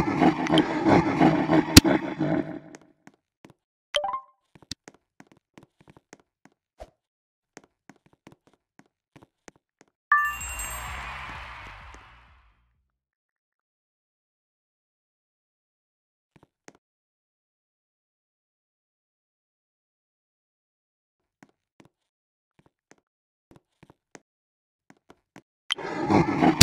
Ha ha ha.